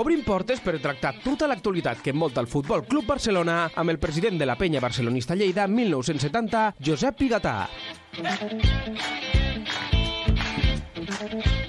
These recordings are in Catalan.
Obrim portes per tractar tota l'actualitat que envolta el Futbol Club Barcelona amb el president de la penya barcelonista Lleida 1970, Josep Pigatà.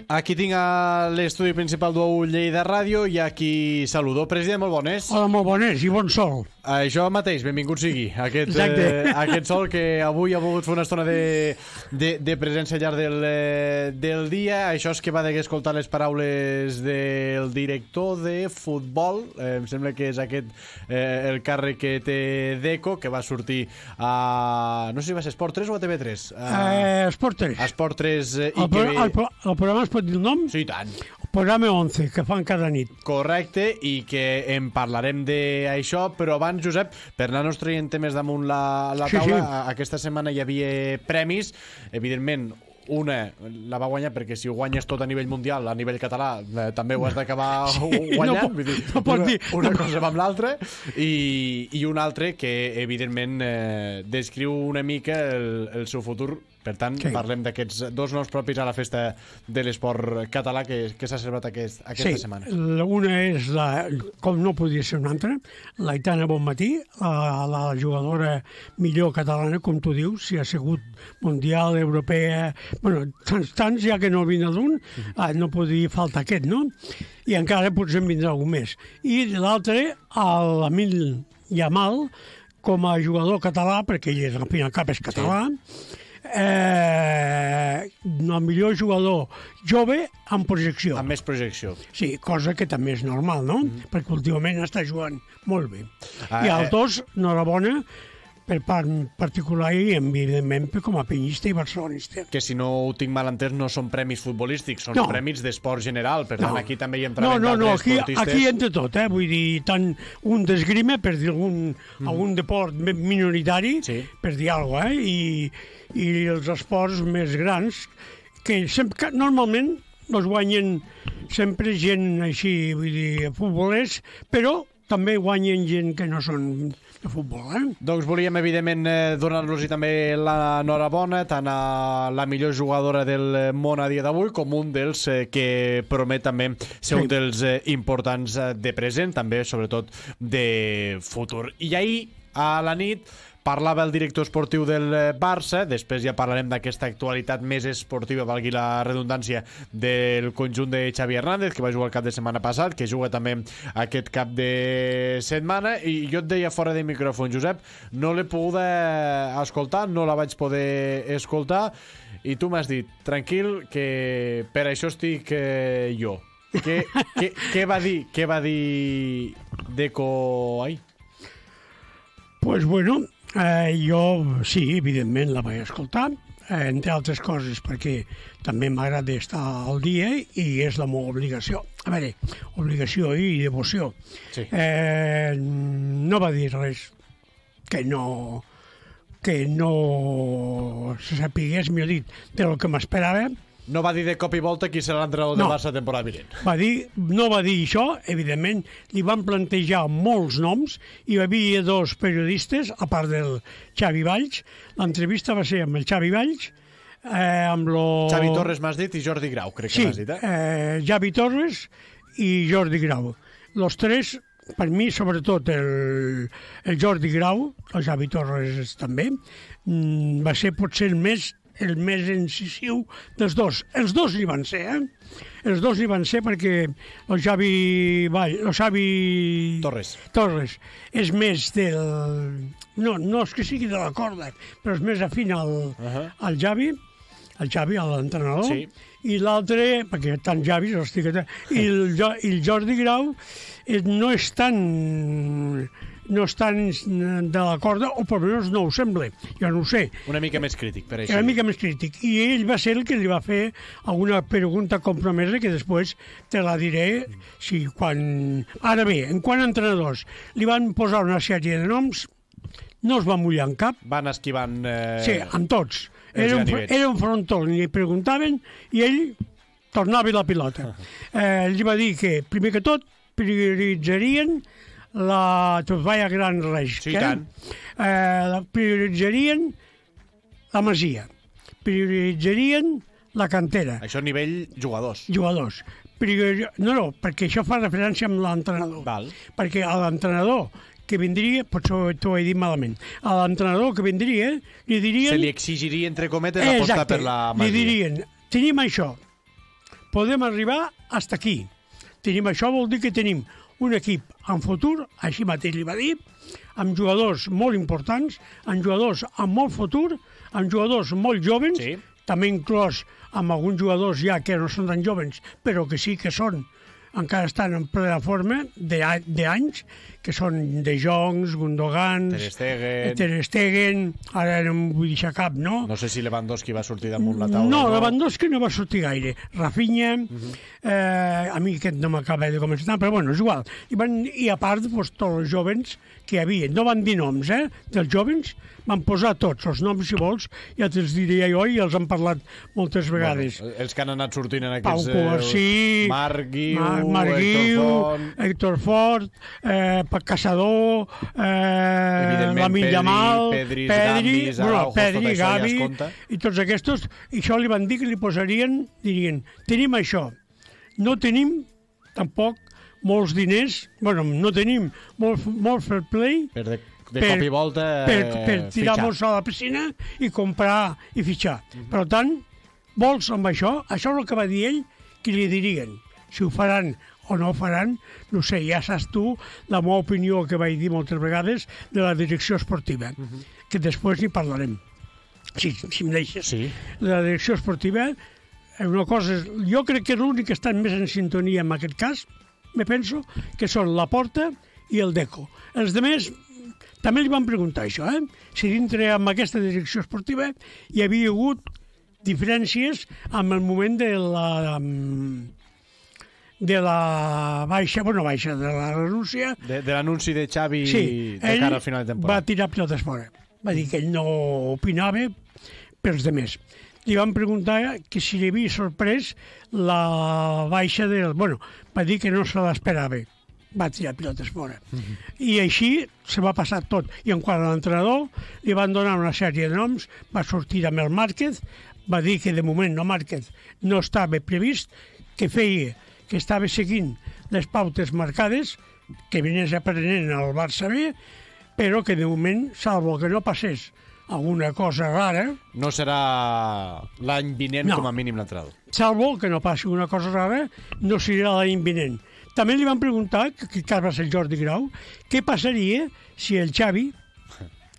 Aquí tinc a l'estudi principal d'UAU Lleida Ràdio i aquí saludo. President, molt bones. Hola, molt bones i bon sol. Això mateix, benvingut sigui. Aquest, Exacte. eh, aquest sol que avui ha volgut fer una estona de, de, de presència llarg del, eh, del dia. Això és que va d'escoltar les paraules del director de futbol. Eh, em sembla que és aquest eh, el càrrec que té Deco, que va sortir a... No sé si va ser Esport 3 o a TV3. A, Eh, Esport 3. a Esport 3 eh, i El, que... pro, el, el programa es pot dir el nom? Sí, i tant. Programa 11, que fan cada nit. Correcte, i que en parlarem d'això, però abans, Josep, per anar-nos traient temes damunt la, la Sí, taula, sí. a- aquesta setmana hi havia premis, evidentment, una la va guanyar perquè si ho guanyes tot a nivell mundial, a nivell català, eh, també ho has d'acabar guanyant. no vull dir, no una, dir- una no cosa va amb l'altra i, i un altre que, evidentment, eh, descriu una mica el, el seu futur. Per tant, Sí. parlem d'aquests dos noms propis a la festa de l'esport català que, que s'ha celebrat aquest, aquesta sí, setmana. una és, la, com no podia ser una altra, l'Aitana Bonmatí, la, la jugadora millor catalana, com tu dius, si ha sigut mundial, europea... bueno, tants, tants, ja que no vindrà d'un, ah, no podia faltar aquest, no? I encara potser en vindrà algú més. I l'altre, l'Emil Yamal, com a jugador català, perquè ell és, al fin i al cap és català, eh, el millor jugador jove amb projecció. Amb més projecció. Sí, cosa que també és normal, no? Mm. Perquè últimament està jugant molt bé. Ah, I eh. els dos, enhorabona, per part particular i evidentment com a penyista i barcelonista. Que si no ho tinc mal entès, no són premis futbolístics, són No. premis d'esport general. Per tant, No. aquí també hi No, entraven no, no, d'altres aquí, esportistes. aquí entra tot, eh? Vull dir, tant un d'esgrima, per dir algun, mm. algun deport minoritari, Sí. per dir alguna cosa, eh? I, i els esports més grans, que, sempre, que normalment els guanyen sempre gent així, vull dir, futbolers, però també guanyen gent que no són de futbol, eh? Doncs volíem, evidentment, eh, donar-los també l'enhorabona tant a la millor jugadora del món a dia d'avui com un dels eh, que promet també ser un dels eh, importants de present, també, sobretot, de futur. I ahir, a la nit, parlava el director esportiu del eh, Barça, després ja parlarem d'aquesta actualitat més esportiva, valgui la redundància, del conjunt de Xavi Hernández, que va jugar el cap de setmana passat, que juga també aquest cap de setmana, i jo et deia fora de micròfon, Josep, no l'he pogut escoltar, no la vaig poder escoltar, i tu m'has dit, tranquil, que per això estic eh, jo. Què, què, què va dir, què va dir Deco ahir? pues bueno, eh, jo sí, evidentment la vaig escoltar, eh, entre altres coses perquè també m'agrada estar al dia i és la meva obligació. A veure, obligació i devoció. Sí. Eh, no va dir res que no que no se sapigués, millor dit, de lo que m'esperava. No va dir de cop i volta qui serà l'entrenador No. de Barça temporada vinent. Va dir, no va dir això, evidentment, li van plantejar molts noms, i hi havia dos periodistes, a part del Xavi Valls. L'entrevista va ser amb el Xavi Valls, eh, amb lo... Xavi Torres m'has dit i Jordi Grau, crec Sí, que m'has dit, eh? eh, Xavi Torres i Jordi Grau. Los tres, per mi, sobretot el, el Jordi Grau, el Xavi Torres també, mm, va ser potser el més el més incisiu dels dos. Els dos hi van ser, eh? Els dos hi van ser perquè el Xavi, Vall, el Xavi Torres. Torres és més del... No, no és que sigui de la corda, però és més afín al, uh. -huh. al Xavi, el Xavi, l'entrenador, Sí. i l'altre, perquè tant Xavis, estic... I el, i el Jordi Grau eh, no és tan no és tan de la corda, o per almenys no ho sembla, jo no ho sé, Una mica més crític, per això. una mica més crític. I ell va ser el que li va fer alguna pregunta compromesa que després te la diré si quan... Ara bé, en quant a entrenadors, li van posar una sèrie de noms, no es va mullar en cap, Van esquivant... Eh... sí, amb tots. Era un, era un frontó, li preguntaven i ell tornava la pilota. Eh, ell va dir que, primer que tot, prioritzarien la Tosvalla Gran Reis. Sí, tant. Eh, la prioritzarien la Masia. Prioritzarien la cantera, Això a nivell jugadors. jugadors. Perquè, no, no, perquè això fa referència amb l'entrenador. Perquè a l'entrenador que vindria, potser t'ho he dit malament, a l'entrenador que vindria li dirien... Se li exigiria, entre cometes, apostar Exacte, per la li Masia. dirien, tenim això, podem arribar hasta aquí. Tenim això vol dir que tenim un equip en futur, així mateix li va dir, amb jugadors molt importants, amb jugadors amb molt futur, amb jugadors molt jovens, Sí. també inclòs amb alguns jugadors ja que no són tan jovens, però que sí que són encara estan en plena forma de- d'anys, que són De Jongs, Gundogan, Ter Stegen. Ter Stegen, ara no em vull deixar cap, no? No sé si Lewandowski va sortir damunt la taula. No, Lewandowski no va sortir gaire. Rafinha, eh, a mi aquest no m'acaba de començar però bueno, és igual. I, van, i a part, doncs, tots els jovens que hi havia, no van dir noms, eh, dels jovens, van posar tots els noms, si vols, ja te'ls diria jo i els han parlat moltes vegades. Bueno, els que han anat sortint en Pau aquests... Covarsí, Marc Guiu, Marc, Marc Guiu, Héctor Fort, eh, Caçador, eh, Evidentment, Lamin Pedri, Pedri, bueno, Pedri, ja Gavi, compta. i tots aquests, i això li van dir que li posarien, dirien, tenim això, no tenim tampoc molts diners, bueno, no tenim molt, molt fair play, Per de, de Per- cop i volta... per, eh, per tirar-nos fitxar. a la piscina i comprar i fitxar. Per tant, vols amb això? Això és el que va dir ell que li dirien. Si ho faran o no ho faran, no sé, ja saps tu la meva opinió que vaig dir moltes vegades de la direcció esportiva, que després n'hi parlarem. Si, si em deixes. Sí. La direcció esportiva, eh, una cosa és, jo crec que l'únic que estan més en sintonia en aquest cas, me penso, que són la Porta i el Deco. Els demés també li van preguntar això, eh? si dintre amb aquesta direcció esportiva hi havia hagut diferències amb el moment de la de la baixa, bueno, baixa, de la renúncia, De, de l'anunci de Xavi sí, de cara al final de va temporada. tirar pilotes fora. Va dir que ell no opinava pels demés. Li van preguntar que si li havia sorprès la baixa del... Bueno, va dir que no se l'esperava. Va tirar pilotes fora. I així se va passar tot. I en quant a l'entrenador, li van donar una sèrie de noms, va sortir amb el Márquez, va dir que de moment no Márquez no estava previst, que feia, que estava seguint les pautes marcades, que venies aprenent al Barça B, però que de moment, salvo que no passés alguna cosa rara, No serà l'any vinent No. com a mínim l'entrenador. salvo que no passi una cosa rara, no serà l'any vinent. També li van preguntar, que cas va ser el Jordi Grau, què passaria si el Xavi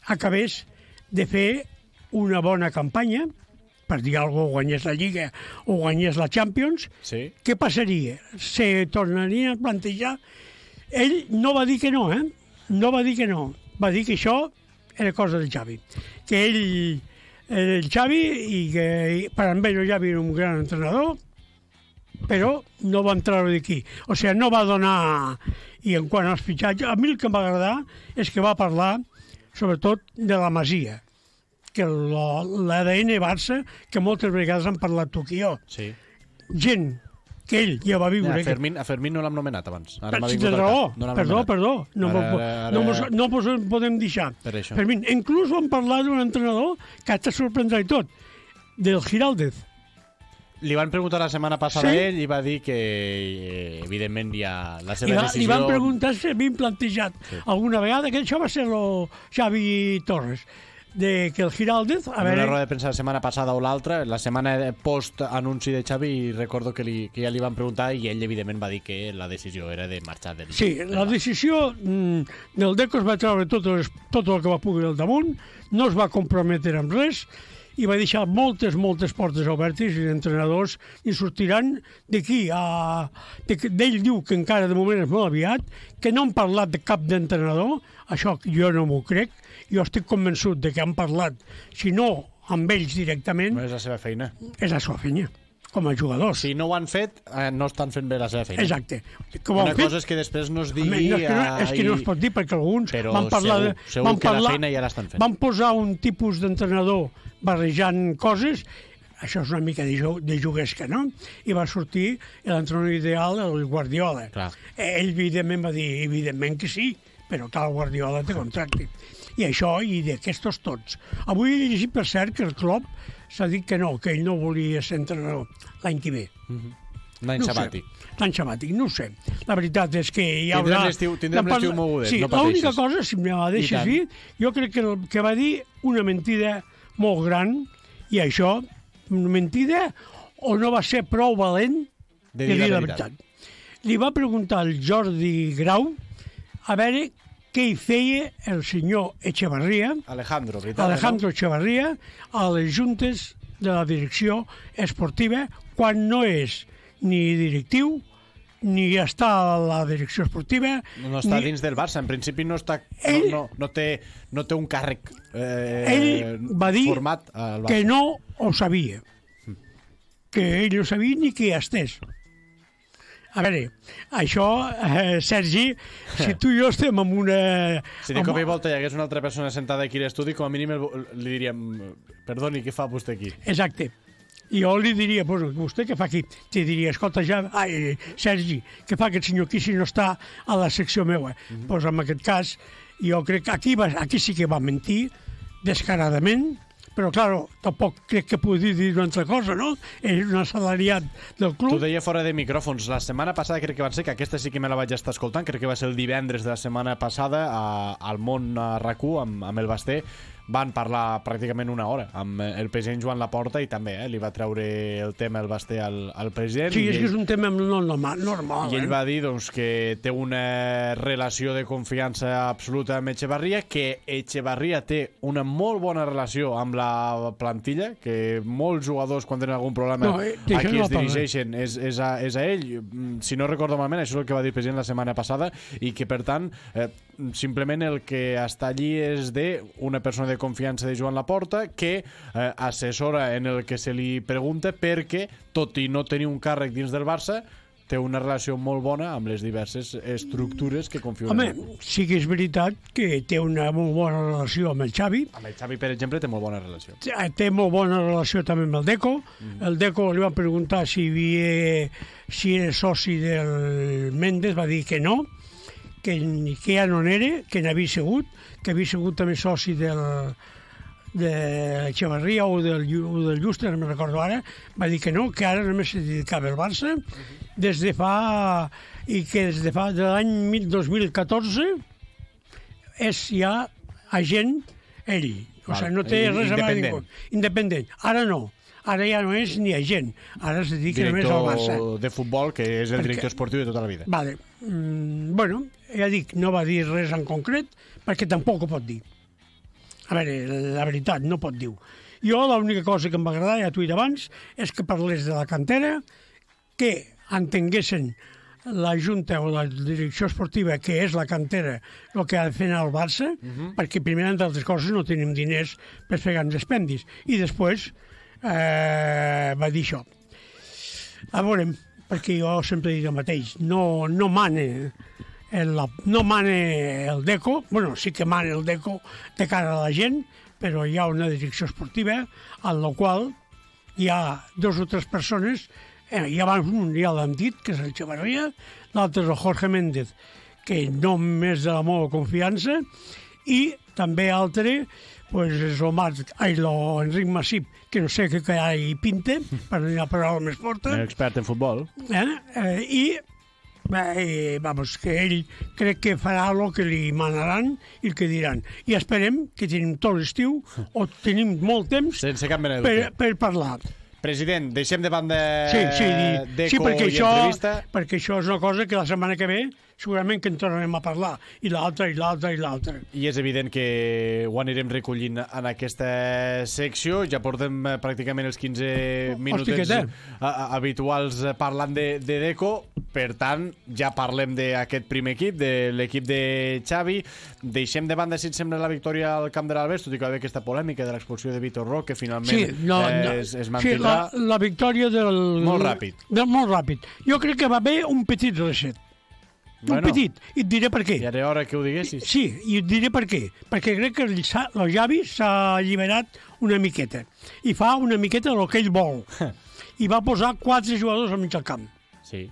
acabés de fer una bona campanya, per dir alguna cosa, guanyés la Lliga o guanyés la Champions, Sí. què passaria? Se tornarien a plantejar... Ell no va dir que no, eh? No va dir que no. Va dir que això era cosa del Xavi. Que ell era el Xavi i que per amb ell el Xavi era un gran entrenador, però no va entrar d'aquí. O sigui, no va donar... I en quant als fitxatges, a mi el que em va agradar és que va parlar, sobretot, de la Masia, que la- l'ADN Barça, que moltes vegades han parlat tu que jo. Sí. Gent que ell ja va viure... A que- Fermín, a Fermín no l'hem nomenat abans. Ara per, vingut de raó. No perdó, nomenat. perdó, no, Ara, ara, no, mos, no mos podem deixar. Per això. Fermín, inclús vam parlar d'un entrenador que te sorprendrà i tot, del Giraldez. Li van preguntar la setmana passada Sí. a ell i va dir que, eh, evidentment, ja la I, seva va, decisió... I van preguntar si havien plantejat sí. alguna vegada, que això va ser el Xavi Torres, de que el Giraldez... A en una veure, roda de premsa la setmana passada o l'altra, la setmana de post-anunci de Xavi, i recordo que, li, que ja li van preguntar i ell, evidentment, va dir que la decisió era de marxar del... Sí, del la decisió mm, del Deco es va treure tot, el, tot el que va poder al damunt, no es va comprometre amb res i va deixar moltes, moltes portes obertes i entrenadors i sortiran d'aquí a... D'ell diu que encara de moment és molt aviat, que no han parlat de cap d'entrenador, això jo no m'ho crec, jo estic convençut de que han parlat, si no amb ells directament, No és la seva feina. és la seva feina, com a jugadors. Si no ho han fet, eh, no estan fent bé la seva feina. Exacte. Han Una fet, cosa és que després no es Home, digui... no, és, que no, és que no es pot dir perquè alguns Però van parlar segur, de, segur van que la parlar, feina ja l'estan fent. Van posar un tipus d'entrenador barrejant coses, això és una mica de, ju- de juguesca, no? I va sortir l'entrenador ideal, el Guardiola. Clar. Ell, evidentment, va dir, evidentment que sí, però tal Guardiola té contracte. I això, i d'aquestos tots. Avui he llegit, per cert, que el club s'ha dit que no, que ell no volia ser entrenador l'any que ve. Un any No ho sabàtic. L'any sabàtic, no sé. La veritat és que hi haurà... Tindrem l'estiu- tindrem la parla- l'estiu mogudet, sí, no l'única pateixis. cosa, si me la deixes dir, jo crec que, el, que va dir una mentida molt gran, i això, una mentida, o no va ser prou valent De dir la veritat. Li va preguntar al Jordi Grau a veure què hi feia el senyor Echevarria, Alejandro, veritat? Alejandro Echevarria, a les juntes de la direcció esportiva quan no és ni directiu, ni està a la direcció esportiva... No, no està ni... dins del Barça, en principi no està Ell- no, no, no, té, no té un càrrec eh, Ell va dir format al Barça. que no ho sabia. Que ell no sabia ni que hi estés. A veure, això, eh, Sergi, si tu i jo estem en una... Si de cop i volta hi hagués una altra persona sentada aquí a l'estudi, com a mínim li diríem perdoni, què fa vostè aquí? Exacte. I jo li diria, pues, vostè què fa aquí? Te diria, escolta, ja, ai, Sergi, què fa aquest senyor aquí si no està a la secció meva? Mm -hmm. pues, en aquest cas, jo crec que aquí, va, aquí sí que va mentir, descaradament, però, claro, tampoc crec que pugui dir una altra cosa, no? És un assalariat del club. deia fora de micròfons. La setmana passada crec que va ser, que aquesta sí que me la vaig estar escoltant, crec que va ser el divendres de la setmana passada a, al món a RAC1 amb, amb el Basté van parlar pràcticament una hora amb el president Joan Laporta i també eh, li va treure el tema el Basté al, al president Sí, és que és un tema no normal, normal I ell eh? va dir doncs, que té una relació de confiança absoluta amb Echevarria, que Echevarria té una molt bona relació amb la plantilla, que molts jugadors quan tenen algun problema No, eh, aquí no es dirigeixen és, és, a, és a ell. Mm, Si no recordo malament, això és el que va dir el president la setmana passada, i que per tant eh, simplement el que està allí és de una persona de confiança de Joan Laporta que eh, assessora en el que se li pregunta perquè, tot i no tenir un càrrec dins del Barça, té una relació molt bona amb les diverses estructures que configuren. Home, sí que és veritat que té una molt bona relació amb el Xavi, Amb el Xavi, per exemple, té molt bona relació. Té molt bona relació també amb el Deco. Mm. El Deco li va preguntar si, havia, si era soci del Mendes, va dir que no, que, ni- que ja no n'era, que n'havia sigut, que havia sigut també soci del, de Echevarria o del, o del Llustre, no me'n recordo ara, va dir que no, que ara només se dedicava al Barça, des de fa... i que des de fa de l'any 2014 és ja agent ell. O sigui, no té res a veure ningú. Independent. Ara no. Ara ja no és ni agent. Ara es dedica només al Barça. Director de futbol, que és el Perquè- director esportiu de tota la vida. Vale. Mm, bueno, ja dic, no va dir res en concret, perquè tampoc ho pot dir. A veure, la veritat, no pot dir. Jo l'única cosa que em va agradar, ja t'ho he dit abans, és que parlés de la cantera, que entenguessin la Junta o la direcció esportiva, que és la cantera, el que ha de fer al Barça, uh -huh. perquè primer, entre altres coses, no tenim diners per fer grans expendis. I després eh, va dir això. A veurem, perquè jo sempre dic el mateix, no, no mane el, no mane el DECO, bueno, sí que mane el DECO de cara a la gent, però hi ha una direcció esportiva en la qual hi ha dos o tres persones, eh, hi abans un ja l'hem dit, que és el Xavarria, l'altre és el Jorge Méndez, que no més de la meva confiança, i també altre pues, és el Marc, ai, l'Enric Massip, que no sé què que hi pinte, per dir la paraula més forta, Expert en futbol. eh? Eh, i eh, vamos, que ell crec que farà el que li manaran i el que diran. I esperem que tenim tot l'estiu o tenim molt temps Sense cap mena de per, per parlar. President, deixem de banda Sí, sí, Deco sí perquè, i això, entrevista. perquè això és una cosa que la setmana que ve segurament que en tornarem a parlar. I l'altra, i l'altra, i l'altra. I és evident que ho anirem recollint en aquesta secció. Ja portem eh, pràcticament els 15 minutets té. a- a- habituals eh, parlant de, de Deco. Per tant, ja parlem d'aquest primer equip, de l'equip de Xavi. Deixem de banda, si et sembla, la victòria al camp de l'Albes, tot i que va haver aquesta polèmica de l'expulsió de Vitor Roque, que finalment Sí, no, eh, no. es, es sí, mantindrà. la, la victòria del... Molt ràpid. Del, molt ràpid. Jo crec que va haver un petit reset. Bueno. un petit. I et diré per què. Ja era hora que ho diguessis. Sí, i et diré per què. Perquè crec que el, Javi s'ha alliberat una miqueta. I fa una miqueta el que ell vol. I va posar quatre jugadors al mig del camp. Sí.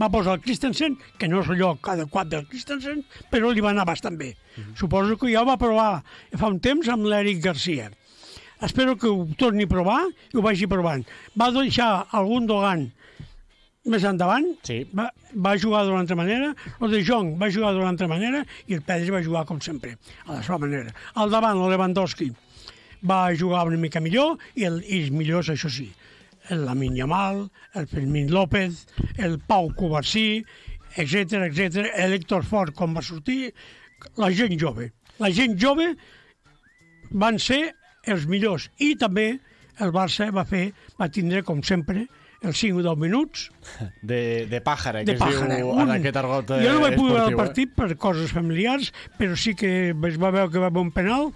Va posar el Christensen, que no és el lloc adequat del Christensen, però li va anar bastant bé. Suposo que ja ho va provar fa un temps amb l'Eric Garcia. Espero que ho torni a provar i ho vagi provant. Va deixar algun Dogan més endavant, Sí. va, va jugar d'una altra manera, el de Jong va jugar d'una altra manera i el Pedri va jugar com sempre, a la seva manera. Al davant, el Lewandowski va jugar una mica millor i, el, i els millors, això sí, el Lamin Yamal, el Fermín López, el Pau Covarsí, etc etc. l'Héctor Fort com va sortir, la gent jove. La gent jove van ser els millors i també el Barça va fer, va tindre com sempre els 5 o 10 minuts De, de pàjara, de que es pàjara. diu en aquest argot eh, jo no vaig poder veure el esportiu, eh? partit per coses familiars, però sí que es va veure que va haver un penal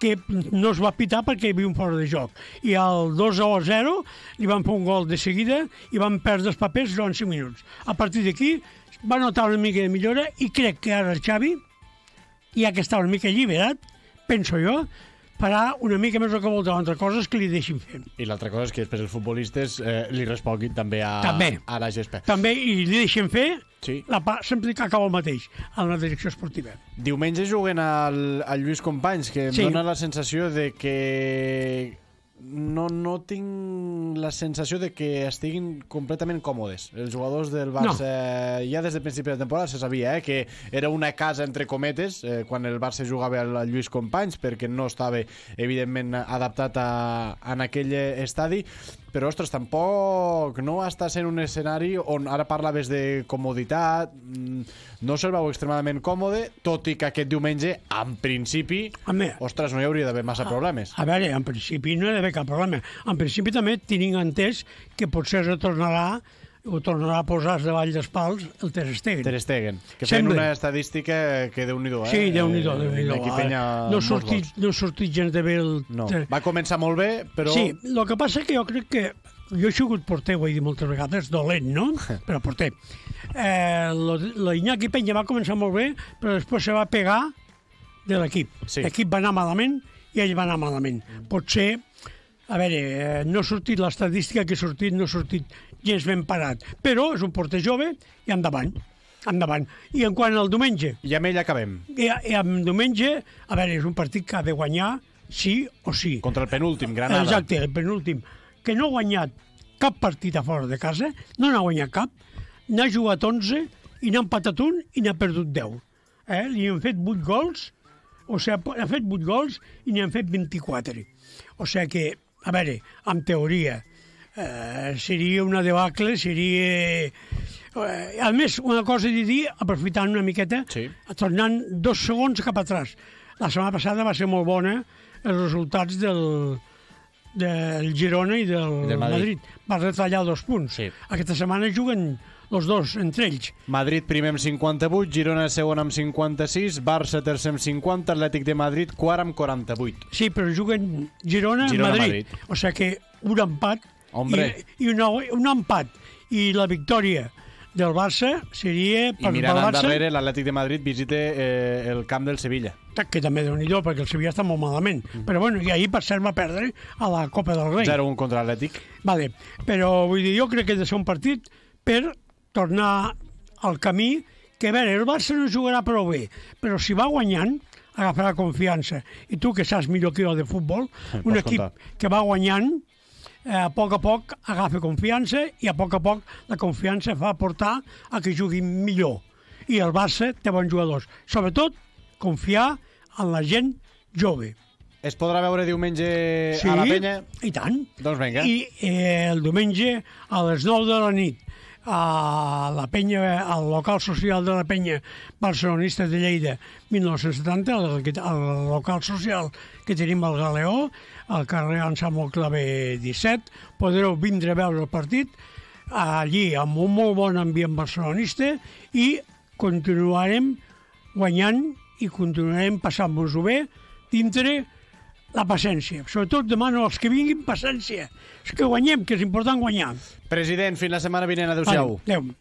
que no es va pitar perquè hi havia un fora de joc. I al 2 o 0 li van fer un gol de seguida i van perdre els papers durant 5 minuts. A partir d'aquí va notar una mica de millora i crec que ara el Xavi, ja que està una mica alliberat, penso jo, farà una mica més el que vol altres coses que li deixin fer. I l'altra cosa és que després els futbolistes eh, li responguin també a, També. a la gespa. També, i li deixen fer, Sí. la pa, sempre que acaba el mateix, en la direcció esportiva. Diumenge juguen al, al Lluís Companys, que em Sí. dóna la sensació de que no, no tinc la sensació de que estiguin completament còmodes. Els jugadors del Barça, ja des del principi de temporada se sabia eh, que era una casa entre cometes eh, quan el Barça jugava al al Lluís Companys perquè no estava evidentment adaptat a, en aquell estadi però ostres, tampoc no està sent un escenari on ara parlaves de comoditat. Mm, no se'l veu extremadament còmode tot i que aquest diumenge en principi Home, ostres, no hi hauria d'haver massa problemes. A veure, en principi no hi ha d'haver cap problema. En principi també tinc entès que potser retornarà o tornarà a posar davall dels pals el Ter Stegen. Ter Stegen, que Sembla. una estadística que déu-n'hi-do, eh? Sí, Déu-n'hi-do, Eh, Déu-n'hi-do. Aquí penya no, sortit, no sortit gens de bé el... No. Ter- Va començar molt bé, però... Sí, el que passa que jo crec que jo he sigut porter, ho he dit moltes vegades, dolent, no? Però porter. Eh, lo, lo Iñaki Peña va començar molt bé, però després se va pegar de l'equip. Sí. L'equip va anar malament i ell va anar malament. Potser, a veure, eh, no ha sortit l'estadística que ha sortit, no ha sortit gens ben parat. Però és un porter jove i endavant. Endavant. I en quant al diumenge, I amb ell acabem. i, i amb diumenge, a veure, és un partit que ha de guanyar sí o sí. Contra el penúltim, Granada. Exacte, el penúltim, que no ha guanyat cap partit a fora de casa, no n'ha guanyat cap, n'ha jugat 11 i n'ha empatat un i n'ha perdut 10. Eh? Li han fet 8 gols, o sigui, ha fet 8 gols i n'hi han fet 24. O sigui que, a veure, en teoria, eh, seria una debacle, seria... Eh, a més, una cosa de dir, aprofitant una miqueta, Sí. tornant dos segons cap atrás. La setmana passada va ser molt bona els resultats del, del Girona i del, del Madrid. Madrid. Va retallar dos punts. Sí. Aquesta setmana juguen els dos entre ells. Madrid primer amb 58, Girona segon amb 56, Barça tercer amb 50, Atlètic de Madrid quart amb 48. Sí, però juguen Girona, Girona, Madrid. Madrid. O sigui que un empat Hombre. i, i una, un empat i la victòria del Barça seria I per, mirant pel Barça, endarrere, l'Atlètic de Madrid visita eh, el camp del Sevilla. que també déu nhi perquè el Sevilla està molt malament. Mm. Però bueno, i ahir per cert va perdre a la Copa del Rei. 0-1 contra l'Atlètic. Vale. Però vull dir, jo crec que ha de ser un partit per tornar al camí que, a veure, el Barça no jugarà prou bé, però si va guanyant, agafarà confiança. I tu, que saps millor que jo de futbol, un Pots equip comptar. que va guanyant, eh, a poc a poc agafa confiança i a poc a poc la confiança fa portar a que juguin millor. I el Barça té bons jugadors. Sobretot, confiar en la gent jove. Es podrà veure diumenge a la penya? i tant. Doncs vinga. I eh, el diumenge a les 9 de la nit a la penya, al local social de la penya barcelonista de Lleida 1970, al, al local social que tenim al Galeó, al carrer Anselmo Clavé 17, podreu vindre a veure el partit allí amb un molt bon ambient barcelonista i continuarem guanyant i continuarem passant-nos-ho bé dintre la paciència. Sobretot demano als que vinguin paciència. És que guanyem, que és important guanyar. President, fins la setmana vinent. Adéu-siau. Adéu.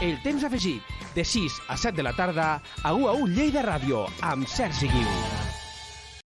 El temps afegit, de 6 a 7 de la tarda, a 1 a 1 Lleida Ràdio, amb Sergi Guiu.